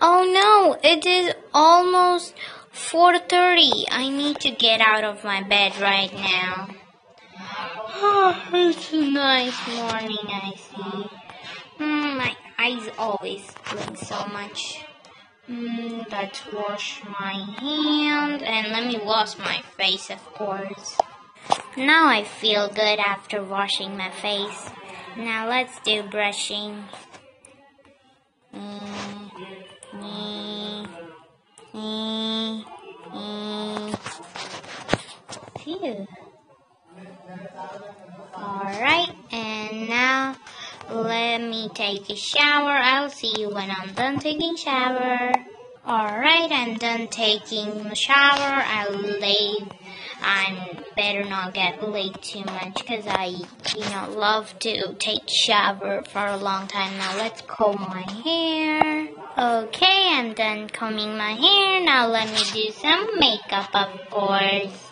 Oh no, it is almost 4.30. I need to get out of my bed right now. Oh, it's a nice morning, I see. Mm, my eyes always blink so much. Mm, let's wash my hand and let me wash my face, of course. Now I feel good after washing my face. Now let's do brushing. Phew. Alright, and now let me take a shower. I'll see you when I'm done taking shower. Alright, I'm done taking shower. I'll lay. I better not get late too much because I, you know, love to take shower for a long time. Now let's comb my hair. Okay, I'm done combing my hair. Now let me do some makeup, of course.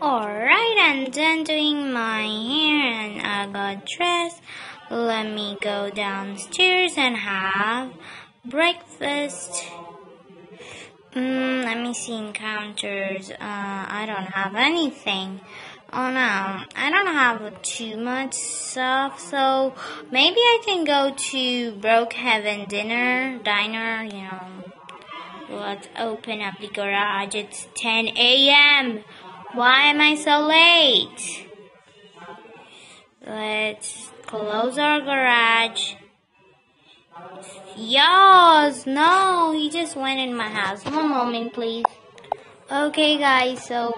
Alright, I'm done doing my hair and I got dressed. Let me go downstairs and have breakfast. Mm, let me see encounters. Uh, I don't have anything. Oh no, I don't have too much stuff, so maybe I can go to Brookhaven dinner, diner, you know. Let's open up the garage. It's 10 a.m. Why am I so late? Let's close our garage. Yes, no, he just went in my house. One moment, please. Okay, guys, so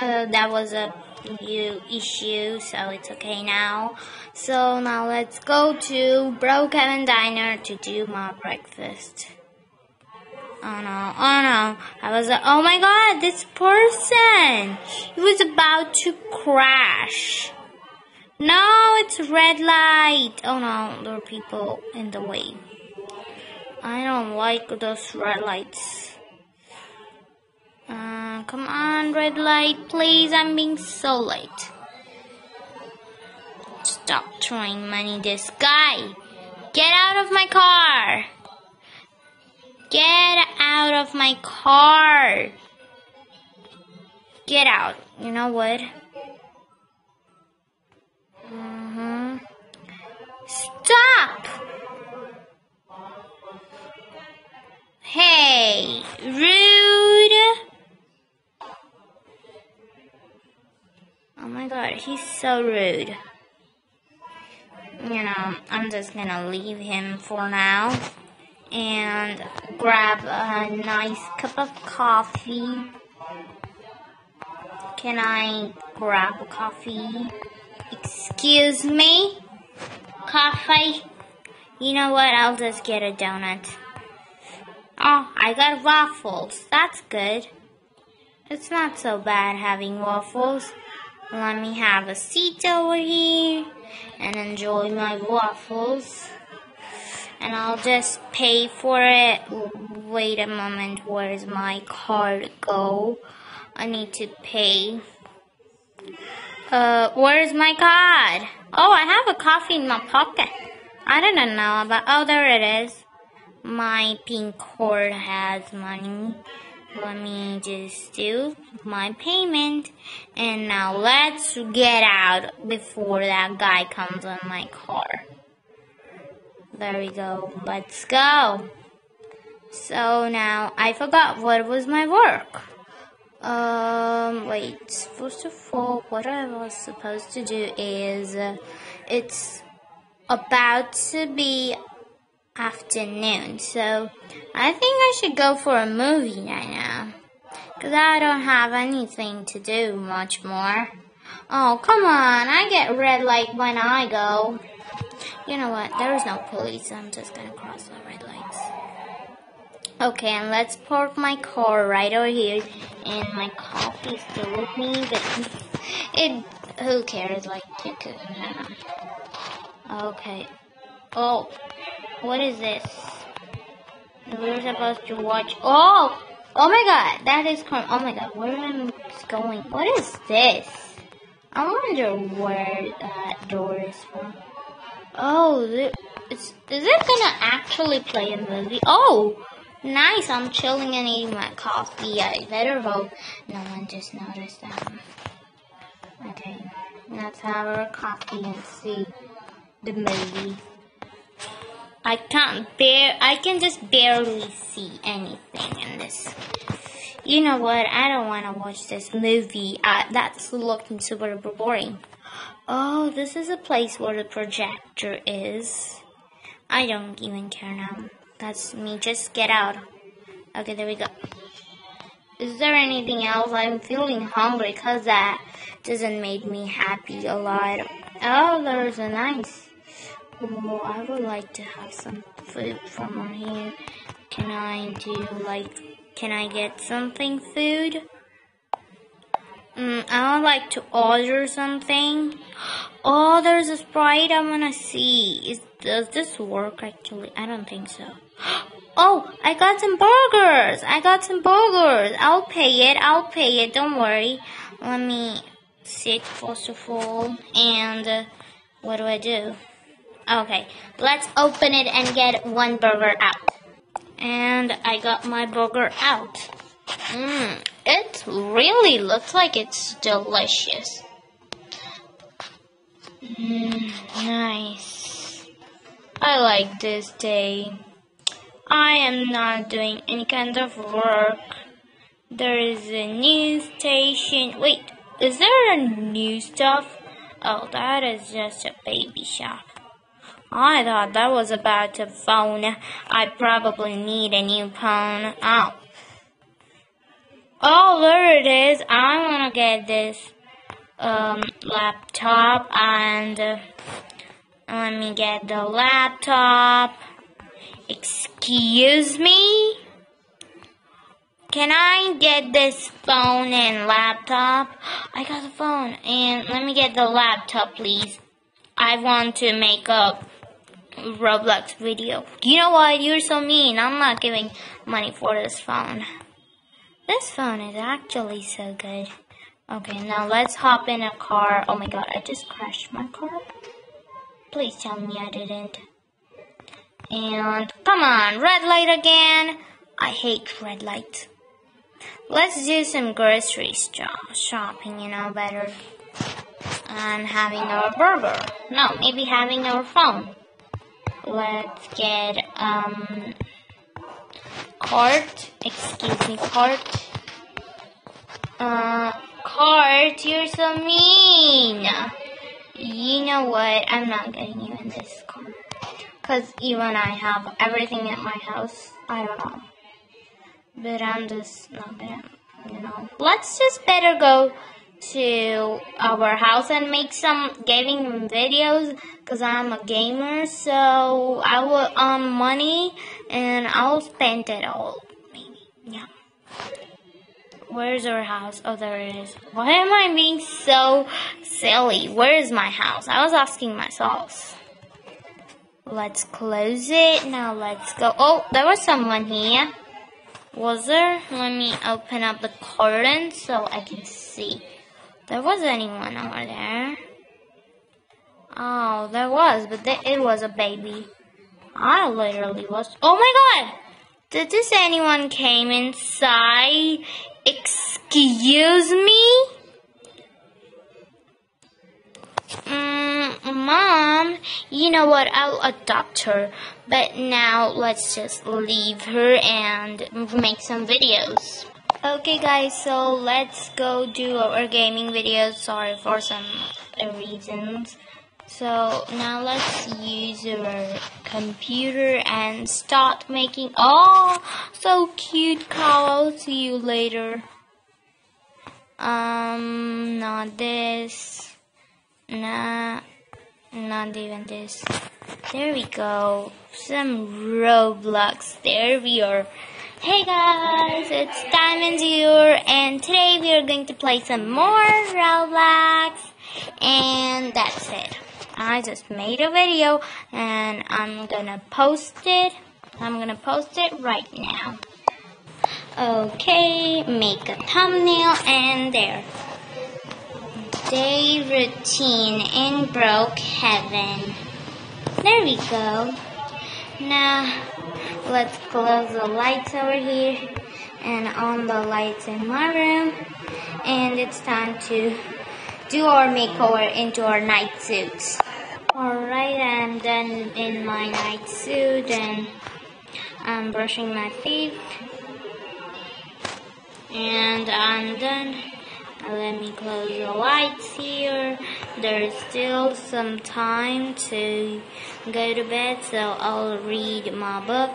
uh, that was a new issue, so it's okay now. So now let's go to Brookhaven Diner to do my breakfast. Oh no, oh no. I was like, oh my god, this person! He was about to crash. No, it's red light. Oh no, there are people in the way. I don't like those red lights. Uh, come on, red light, please. I'm being so late. Stop throwing money this guy. Get out of my car. Get out of my car. Get out. You know what? Stop! Hey, rude! Oh my god, he's so rude. You know, I'm just gonna leave him for now and grab a nice cup of coffee. Can I grab a coffee? Excuse me? Coffee? You know what? I'll just get a donut. Oh, I got waffles. That's good. It's not so bad having waffles. Let me have a seat over here and enjoy my waffles and I'll just pay for it. Wait a moment, where's my card go? I need to pay. Uh, where's my card? Oh, I have a coffee in my pocket. I don't know about, oh, there it is. My pink card has money. Let me just do my payment. And now let's get out before that guy comes on my car. There we go. Let's go. So now I forgot what was my work. Um, wait. First of all, what I was supposed to do is uh, it's about to be afternoon, so I think I should go for a movie right now. Cause I don't have anything to do much more. Oh, come on. I get red light when I go. You know what? There is no police. I'm just gonna cross the red lights. Okay, and let's park my car right over here. And my coffee's still with me, but it. Who cares? Like, could. Okay. Oh, what is this? We're supposed to watch. Oh, oh my God, that is. Oh my God, where am I going? What is this? I wonder where that door is from. Oh, is, is it gonna actually play a movie? Oh, nice. I'm chilling and eating my coffee. I better hope no one just noticed that. Okay, let's have our coffee and see the movie. I can't bear, I can just barely see anything in this. You know what? I don't want to watch this movie. Uh, that's looking super boring. Oh, this is a place where the projector is. I don't even care now. That's me. Just get out. Okay, there we go. Is there anything else? I'm feeling hungry because that doesn't make me happy a lot. Oh, there's a nice Oh, I would like to have some food from here. Can I do like, can I get something food? I would like to order something. Oh, there's a Sprite I want to see. Is, does this work actually? I don't think so. Oh, I got some burgers. I got some burgers. I'll pay it. I'll pay it. Don't worry. Let me sit first of all. And uh, what do I do? Okay, let's open it and get one burger out. And I got my burger out. Mmm, it really looks like it's delicious. Mmm, nice. I like this day. I am not doing any kind of work. There is a news station. Wait, is there a new stuff? Oh, that is just a baby shop. I thought that was about a phone. I'd probably need a new phone. Oh. Oh, there it is. I want to get this um, laptop and uh, let me get the laptop. Excuse me? Can I get this phone and laptop? I got the phone and let me get the laptop, please. I want to make up Roblox video. You know what? You're so mean. I'm not giving money for this phone. This phone is actually so good. Okay, now let's hop in a car. Oh my god, I just crashed my car. Please tell me I didn't. And come on, red light again. I hate red lights. Let's do some grocery shopping, you know, better. And having our burger. No, maybe having our phone let's get um cart. Excuse me cart. Uh cart you're so mean. You know what? I'm not getting you in this car. Because even i have everything at my house. I don't know. But i'm just not gonna you know. Let's just better go to our house and make some gaming videos because I'm a gamer. So I will earn money and I'll spend it all. Maybe, yeah. Where's our house? Oh, there it is. Why am I being so silly? Where is my house? I was asking myself. Let's close it. Now let's go. Oh, there was someone here. Was there? Let me open up the curtain so I can see. There was anyone over there. Oh, there was, but it was a baby. I literally was. Oh my god! Did this anyone came inside? Excuse me? Mm, Mom, you know what? I'll adopt her. But now let's just leave her and make some videos. Okay guys, so let's go do our gaming videos. Sorry for some reasons. So now let's use our computer and start making, oh, so cute cow. See you later. Um, not this. Nah, not even this. There we go. Some Roblox. There we are. Hey guys, it's Diamond here, and today we are going to play some more Roblox, and that's it. I just made a video, and I'm gonna post it. I'm gonna post it right now. Okay, make a thumbnail, and there. Day routine in Brookhaven. There we go. Now, let's close the lights over here and on the lights in my room. And it's time to do our makeover into our night suits. Alright, I'm done in my night suit and I'm brushing my teeth. And I'm done. Let me close the lights here. There's still some time to go to bed, so I'll read my book.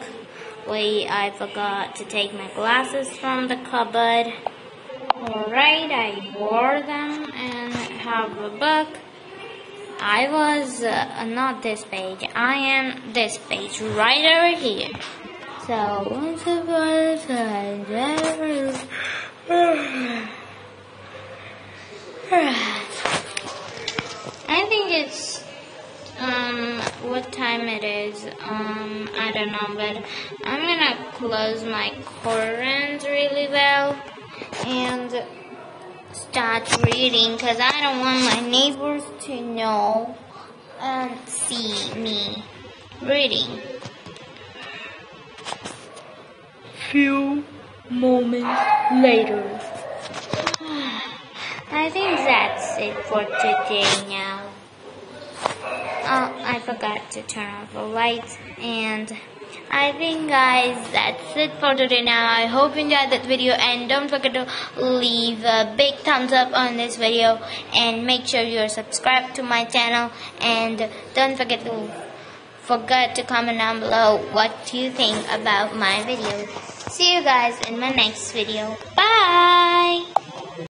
Wait, I forgot to take my glasses from the cupboard. Alright, I wore them and have a book. I was uh, not this page. I am this page right over here. So once upon a time, there. I think it's um what time it is. Um I don't know, but I'm gonna close my curtains really well and start reading because I don't want my neighbors to know and see me reading. Few moments later. I think that's it for today now. Oh, I forgot to turn off the lights and I think guys that's it for today now. I hope you enjoyed that video and don't forget to leave a big thumbs up on this video and make sure you're subscribed to my channel and don't forget to forget to comment down below what you think about my video See you guys in my next video. Bye!